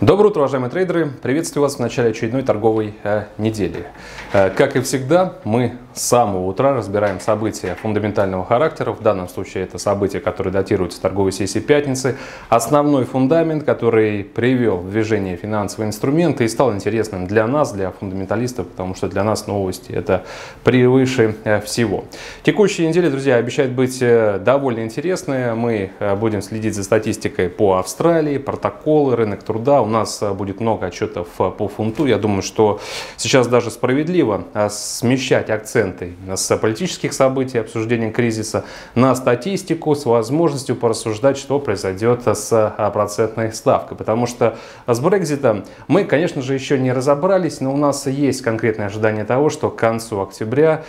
Доброе утро, уважаемые трейдеры! Приветствую вас в начале очередной торговой э, недели. Э, как и всегда, мы с самого утра разбираем события фундаментального характера. В данном случае это события, которые датируются торговой сессии пятницы. Основной фундамент, который привел в движение финансовые инструменты и стал интересным для нас, для фундаменталистов, потому что для нас новости это превыше э, всего. Текущая неделя, друзья, обещает быть э, довольно интересной. Мы э, будем следить за статистикой по Австралии, протоколы, рынок труда нас э, будет много отчетов э, по фунту. Я думаю, что сейчас даже справедливо э, смещать акценты с политических событий, обсуждения кризиса на статистику с возможностью порассуждать, что произойдет с процентной ставкой. Потому что с Брекзитом мы, конечно же, еще не разобрались, но у нас есть конкретное ожидание того, что к концу октября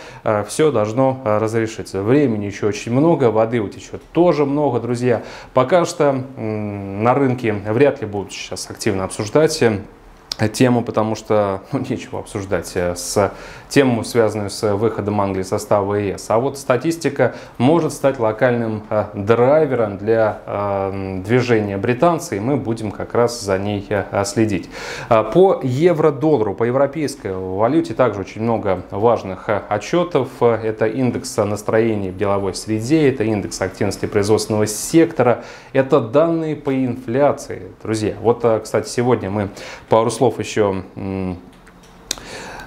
все должно разрешиться. Времени еще очень много, воды утечет тоже много, друзья. Пока что на рынке вряд ли будут сейчас активно активно обсуждать тему, потому что ну, нечего обсуждать э, с тему, связанную с выходом Англии состава ЕС. А вот статистика может стать локальным э, драйвером для э, движения британцев, и мы будем как раз за ней э, следить. По евро-доллару, по европейской валюте также очень много важных отчетов. Это индекс настроения в деловой среде, это индекс активности производственного сектора, это данные по инфляции. Друзья, вот, кстати, сегодня мы пару слов еще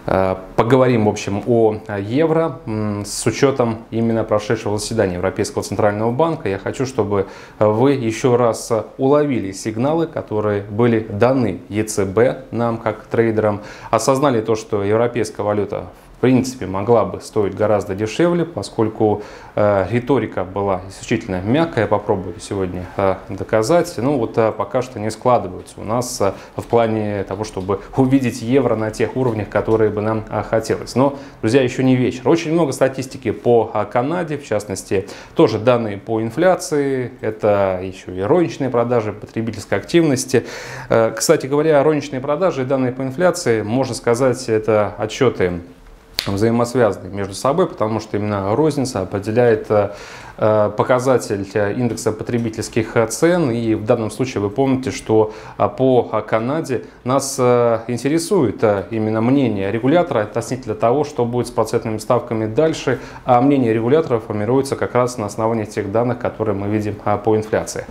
Э, поговорим, в общем, о евро с учетом именно прошедшего заседания Европейского Центрального Банка. Я хочу, чтобы вы еще раз уловили сигналы, которые были даны ЕЦБ нам, как трейдерам, осознали то, что европейская валюта принципе могла бы стоить гораздо дешевле, поскольку э, риторика была исключительно мягкая. Попробую сегодня э, доказать. Ну вот э, пока что не складываются у нас э, в плане того, чтобы увидеть евро на тех уровнях, которые бы нам э, хотелось. Но, друзья, еще не вечер. Очень много статистики по э, Канаде, в частности, тоже данные по инфляции. Это еще и розничные продажи, потребительской активности. Э, кстати говоря, розничные продажи и данные по инфляции, можно сказать, это отчеты взаимосвязаны между собой, потому что именно розница определяет э, Э, показатель э, индекса потребительских цен. И в данном случае вы помните, что по Канаде нас интересует именно мнение регулятора относительно того, что будет с процентными ставками дальше. А мнение регулятора формируется как раз на основании тех данных, которые мы видим по инфляции.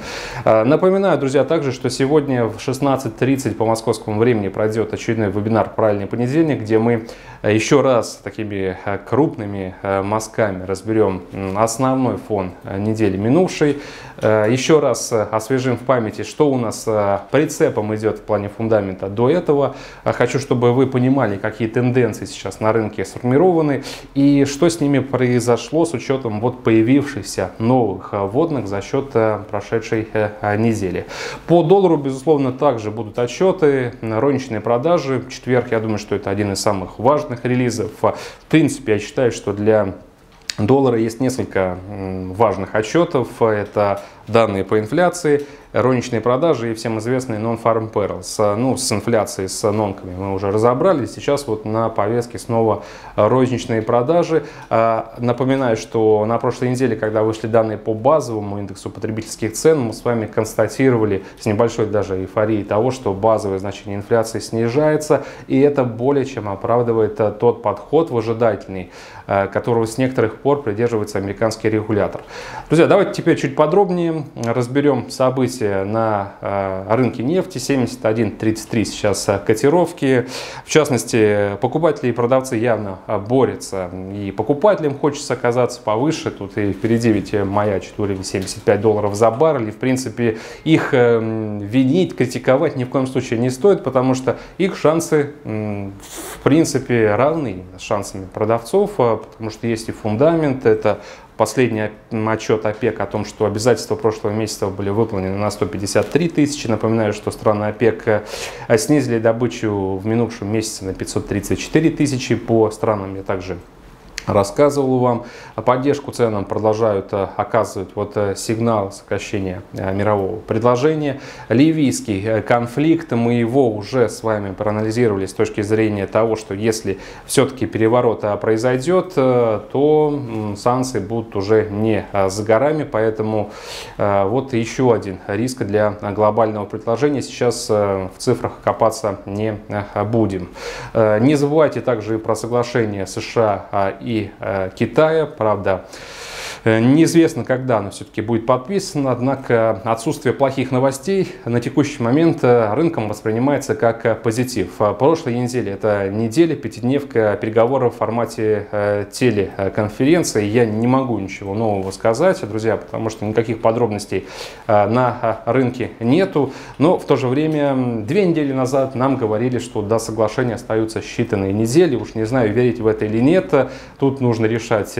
Напоминаю, друзья, также, что сегодня в 16.30 по московскому времени пройдет очередной вебинар «Правильный понедельник», где мы еще раз такими крупными мазками разберем основной фон э, недели минувшей. Э, еще раз э, освежим в памяти, что у нас прицепом идет в плане фундамента до этого. Хочу, чтобы вы понимали, какие тенденции сейчас на рынке сформированы и что с ними произошло с учетом вот появившихся новых водных за счет прошедшей недели. По доллару, безусловно, также будут отчеты, розничные продажи. В четверг, я думаю, что это один из самых важных релизов. В принципе, я считаю, что для доллара есть несколько важных отчетов. Это данные по инфляции, розничные продажи и всем известный non-farm. С, ну, с инфляцией, с нонками мы уже разобрались. Сейчас вот на повестке снова розничные продажи. А, напоминаю, что на прошлой неделе, когда вышли данные по базовому индексу потребительских цен, мы с вами констатировали с небольшой даже эйфорией того, что базовое значение инфляции снижается. И это более чем оправдывает э, тот подход выжидательный, э, которого с некоторых пор придерживается американский регулятор. Друзья, давайте теперь чуть подробнее разберем события на э, рынке нефти. 71.33 сейчас э, котировки. В частности, покупатели и продавцы явно э, борются. И покупателям хочется оказаться повыше. Тут и впереди ведь маячит уровень 75 долларов за баррель. И, в принципе, их винить, критиковать ни в коем случае не стоит, потому что их шансы, в принципе, равны с шансами продавцов, потому что есть и фундамент, это Последний отчет ОПЕК о том, что обязательства прошлого месяца были выполнены на 153 тысячи. Напоминаю, что страны ОПЕК э, снизили добычу в минувшем месяце на 534 тысячи. По странам я также рассказывал вам. Поддержку ценам продолжают э, оказывать вот э, сигнал сокращения э, мирового предложения. Ливийский конфликт, мы его уже с вами проанализировали с точки зрения того, что если все-таки переворот произойдет, то санкции будут уже не за горами, поэтому вот еще один риск для глобального предложения. Сейчас в цифрах копаться не будем. Не забывайте также и про соглашение США и и э, Китая. Правда, неизвестно, когда оно все-таки будет подписано, однако отсутствие плохих новостей на текущий момент э, рынком воспринимается как э, позитив. Прошлой неделе это неделя, пятидневка переговоров в формате телеконференции. Я не могу ничего нового сказать, друзья, потому что никаких подробностей на рынке нету. Но в то же время две недели назад нам говорили, что до соглашения остаются считанные недели. Уж не знаю, верить в это или нет. Тут нужно решать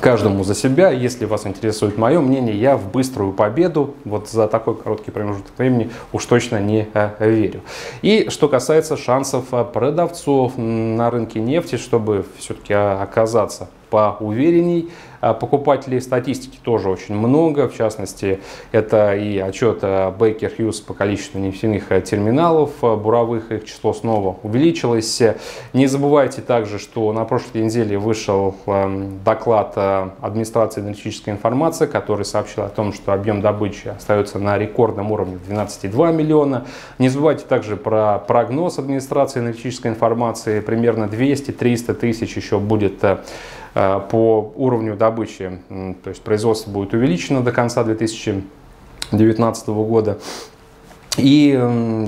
каждому за себя. Если вас интересует мое мнение, я в быструю победу вот за такой короткий промежуток времени уж точно не э, верю. И что касается шансов э, продавцов на рынке нефти, чтобы все-таки э, оказаться поуверенней. А покупателей статистики тоже очень много. В частности, это и отчет Baker Hughes по количеству нефтяных терминалов буровых. Их число снова увеличилось. Не забывайте также, что на прошлой неделе вышел эм, доклад администрации энергетической информации, который сообщил о том, что объем добычи остается на рекордном уровне 12,2 миллиона. Не забывайте также про прогноз администрации энергетической информации. Примерно 200-300 тысяч еще будет э, Э, по уровню добычи. То есть производство будет увеличено до конца 2019 года. И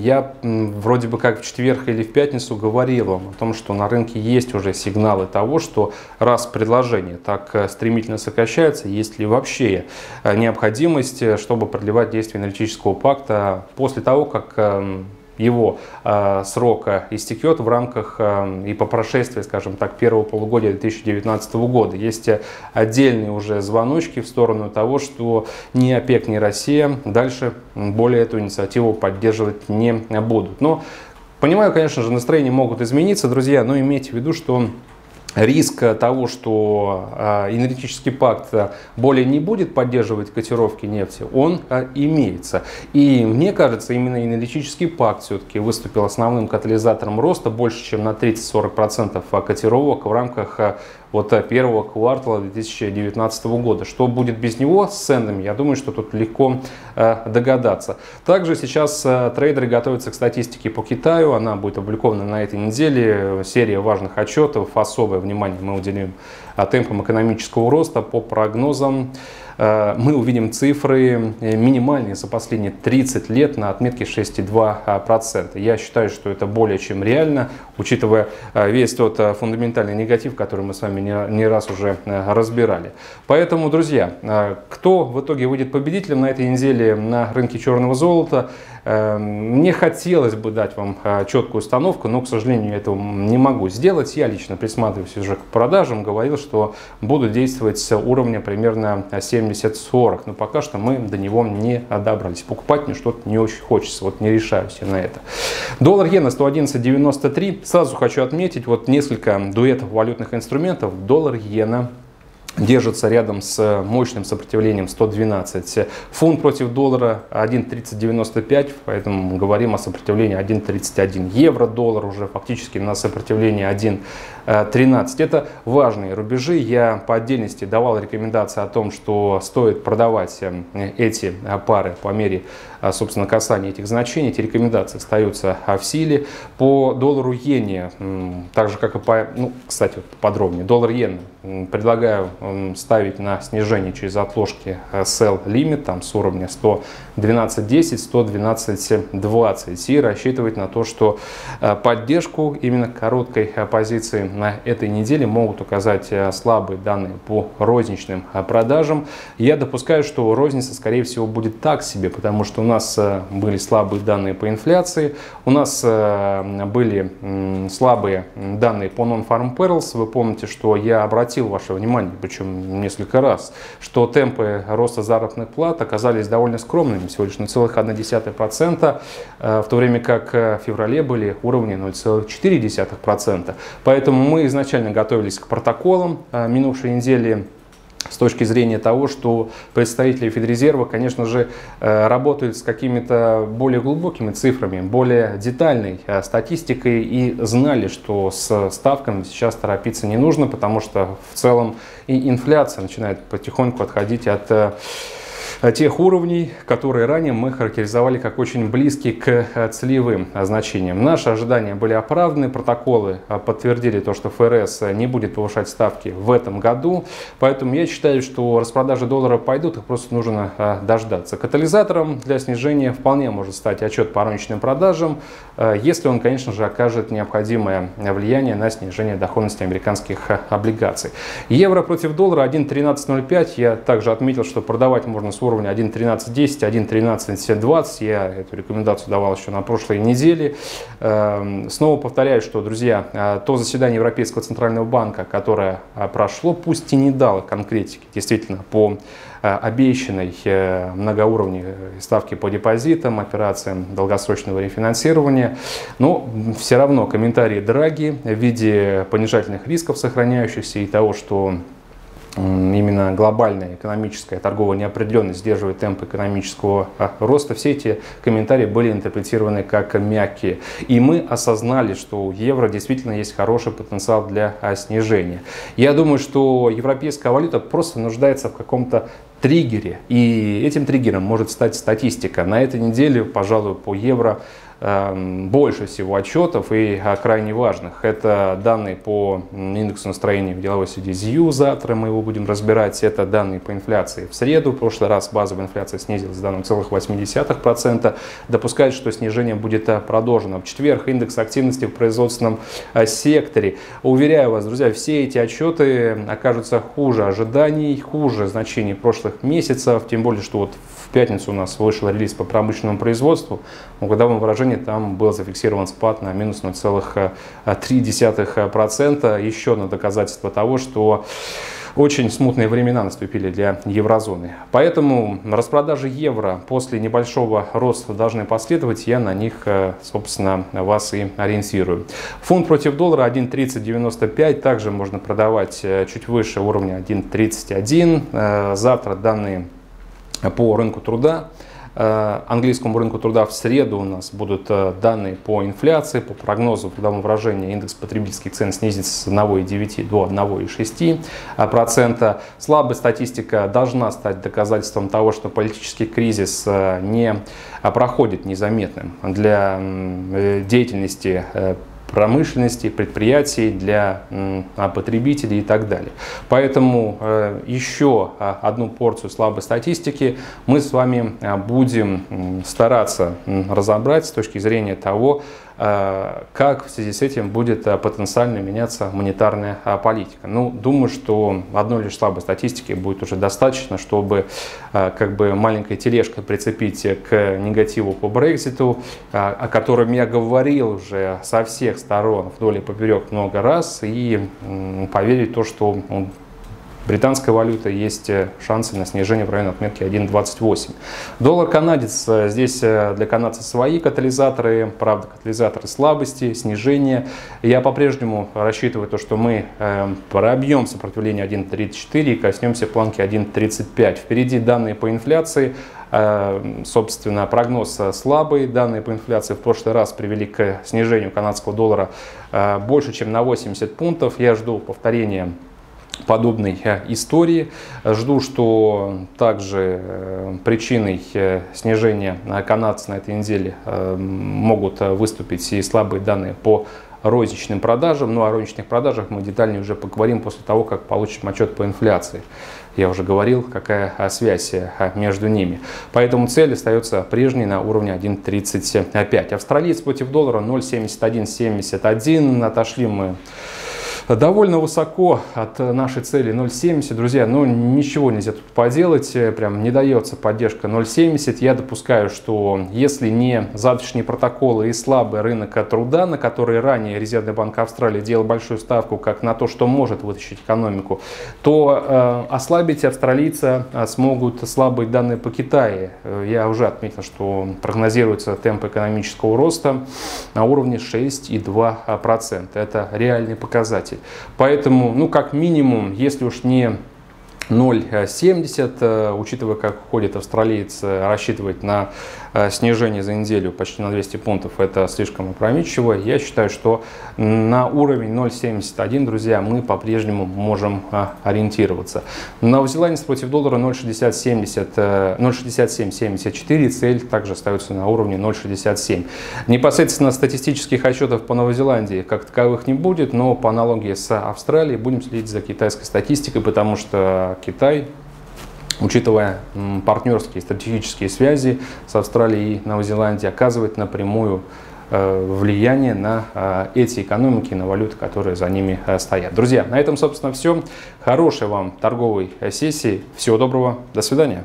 я вроде бы как в четверг или в пятницу говорил вам о том, что на рынке есть уже сигналы того, что раз предложение так э, стремительно сокращается, есть ли вообще э, необходимость, чтобы продлевать действие аналитического пакта после того, как эм, его э, срока истекет в рамках э, и по прошествии, скажем так, первого полугодия 2019 года. Есть отдельные уже звоночки в сторону того, что ни ОПЕК, ни Россия дальше более эту инициативу поддерживать не будут. Но понимаю, конечно же, настроения могут измениться, друзья, но имейте в виду, что риск того, что а, энергетический пакт более не будет поддерживать котировки нефти, он имеется. И мне кажется, именно энергетический пакт все-таки выступил основным катализатором роста больше, чем на 30-40% котировок в рамках вот первого квартала 2019 года. Что будет без него с ценами, я думаю, что тут легко догадаться. Также сейчас трейдеры готовятся к статистике по Китаю. Она будет опубликована на этой неделе. Серия важных отчетов, особая внимание мы уделим темпам экономического роста по прогнозам Э, мы увидим цифры э, минимальные за последние 30 лет на отметке 6,2%. Я считаю, что это более чем реально, учитывая э, весь тот фундаментальный негатив, который мы с вами не раз уже разбирали. Поэтому, друзья, кто в итоге выйдет победителем на этой неделе на рынке черного золота, мне хотелось бы дать вам четкую установку, но, к сожалению, этого не могу сделать. Я лично присматриваюсь уже к продажам, говорил, что буду действовать с уровня примерно 7 70-40, но пока что мы до него не добрались. Покупать мне что-то не очень хочется, вот не решаюсь я на это. Доллар иена 111.93. Сразу хочу отметить вот несколько дуэтов валютных инструментов. Доллар иена держится рядом с мощным сопротивлением 112. Фунт против доллара 1.3095, поэтому говорим о сопротивлении 1.31. Евро, доллар уже фактически на сопротивлении 1.13. Это важные рубежи. Я по отдельности давал рекомендации о том, что стоит продавать эти пары по мере а, собственно, касания этих значений, эти рекомендации остаются а, в силе. По доллару иене, так же как и по, ну, кстати, подробнее, доллар иен предлагаю ставить на снижение через отложки а, sell лимит там с уровня 112.10, 112.20 и рассчитывать на то, что поддержку именно короткой позиции на этой неделе могут указать слабые данные по розничным продажам. Я допускаю, что розница, скорее всего, будет так себе, потому что у нас э, были слабые данные по инфляции, у нас э, были слабые данные по Non-Farm Perils. Вы помните, что я обратил ваше внимание, чем несколько раз, что темпы роста заработных плат оказались довольно скромными, всего лишь 0,1%, в то время как в феврале были уровни 0,4%. Поэтому мы изначально готовились к протоколам минувшей недели с точки зрения того, что представители Федрезерва, конечно же, э, работают с какими-то более глубокими цифрами, более детальной э, статистикой и знали, что с ставками сейчас торопиться не нужно, потому что в целом и инфляция начинает потихоньку отходить от э, тех уровней, которые ранее мы характеризовали как очень близкие к э, целевым значениям. Наши ожидания были оправданы, протоколы э, подтвердили то, что ФРС не будет повышать ставки в этом году, поэтому я считаю, что распродажи доллара пойдут, их просто нужно дождаться. Катализатором для снижения вполне может стать отчет по розничным продажам, если он, конечно же, окажет необходимое влияние на снижение доходности американских облигаций. Евро против доллара 1.1305. Я также отметил, что продавать можно с уровня 1.13.10, 1.13.20. Я эту рекомендацию давал еще на прошлой неделе. Эм, снова повторяю, что, друзья, э, то заседание Европейского Центрального банка, которое э, прошло, пусть и не дало конкретики, действительно, по э, обещанной многоуровневой ставки по депозитам, операциям долгосрочного рефинансирования, но все равно комментарии Драги в виде понижательных рисков сохраняющихся и того, что именно глобальная экономическая торговая неопределенность сдерживает темп экономического а, роста, все эти комментарии были интерпретированы как мягкие. И мы осознали, что у евро действительно есть хороший потенциал для а, снижения. Я думаю, что европейская валюта просто нуждается в каком-то триггере. И этим триггером может стать статистика. На этой неделе, пожалуй, по евро больше всего отчетов и а, крайне важных. Это данные по индексу настроения в деловой среде ЗИУ, завтра мы его будем разбирать. Это данные по инфляции в среду. В прошлый раз базовая инфляция снизилась до 0,8%. Допускают, что снижение будет а, продолжено. В четверг индекс активности в производственном а, секторе. Уверяю вас, друзья, все эти отчеты окажутся хуже ожиданий, хуже значений прошлых месяцев. Тем более, что вот в пятницу у нас вышел релиз по промышленному производству. В годовом выражении там был зафиксирован спад на минус 0,3%. Еще одно доказательство того, что очень смутные времена наступили для еврозоны. Поэтому распродажи евро после небольшого роста должны последовать. Я на них, э, собственно, вас и ориентирую. Фунт против доллара 1.3095. Также можно продавать э, чуть выше уровня 1.31. Э, завтра данные по рынку труда. Э, английскому рынку труда в среду у нас будут э, данные по инфляции, по прогнозу трудового выражения индекс потребительских цен снизится с 1,9 до 1,6%. Слабая статистика должна стать доказательством того, что политический кризис э, не проходит незаметным для деятельности промышленности, предприятий, для а, потребителей и так далее. Поэтому э, еще а, одну порцию слабой статистики мы с вами а, будем стараться разобрать с точки зрения того, как в связи с этим будет э, потенциально меняться монетарная э, политика. Ну, думаю, что одной лишь слабой статистики будет уже достаточно, чтобы как бы маленькой тележкой прицепить к негативу по Брекзиту, о котором я говорил уже со всех сторон вдоль и поперек много раз, и поверить в то, что он британская валюта есть э, шансы на снижение в районе отметки 1.28. Доллар канадец, э, здесь э, для канадцев свои катализаторы, правда катализаторы слабости, снижения. Я по-прежнему рассчитываю то, что мы пробьем сопротивление 1.34 и коснемся планки 1.35. Впереди данные по инфляции, собственно, прогноз слабый. Данные по инфляции в прошлый раз привели к снижению канадского доллара больше, чем на 80 пунктов. Я жду повторения подобной э, истории. Жду, что также э, причиной э, снижения канадцев на этой неделе могут выступить и слабые данные по розничным продажам. Ну, о розничных продажах мы детальнее уже поговорим после того, как получим отчет по инфляции. Я уже говорил, какая связь между ними. Поэтому цель остается прежней на уровне 1.35. Австралиец против доллара 0.7171. Отошли мы довольно высоко от нашей цели 0,70. Друзья, ну ничего нельзя тут поделать, прям не дается поддержка 0,70. Я допускаю, что если не завтрашние протоколы и слабый рынок труда, на который ранее Резервный банк Австралии делал большую ставку как на то, что может вытащить экономику, то э, ослабить австралийца э, смогут слабые данные по Китаю. Э, я уже отметил, что прогнозируется темп экономического роста на уровне 6,2%. Это реальный показатель. Поэтому, ну, как минимум, если уж не 0,70, э, учитывая, как ходит австралиец, э, рассчитывать на э, снижение за неделю почти на 200 пунктов, это слишком опрометчиво. Я считаю, что на уровень 0,71, друзья, мы по-прежнему можем ориентироваться. Новозеландец против доллара 0,67, 0,6774, цель также остается на уровне 0,67. Непосредственно статистических отчетов по Новой Зеландии как таковых не будет, но по аналогии с Австралией будем следить за китайской статистикой, потому что Китай, учитывая партнерские стратегические связи с Австралией и Новой Зеландией, оказывает напрямую э, влияние на э, эти экономики, на валюты, которые за ними э, стоят. Друзья, на этом, собственно, все. Хорошей вам торговой сессии. Всего доброго. До свидания.